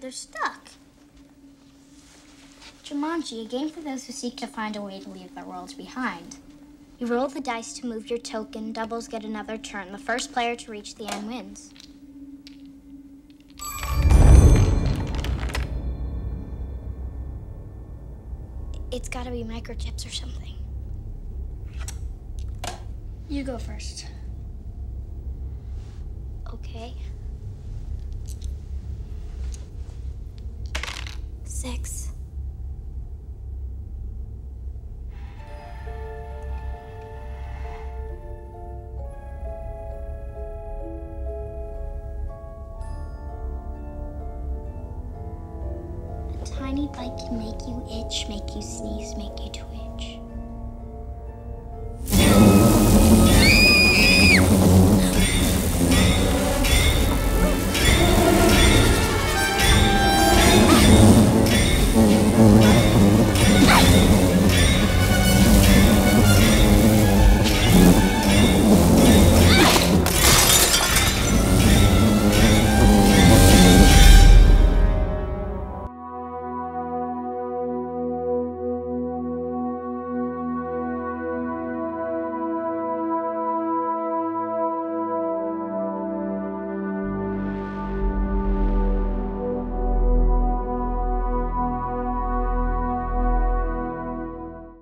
They're stuck. Jumanji, a game for those who seek to find a way to leave their worlds behind. You roll the dice to move your token, doubles get another turn. The first player to reach the end wins. It's gotta be microchips or something. You go first. Okay. Six. A tiny bite can make you itch, make you sneeze, make you twitch.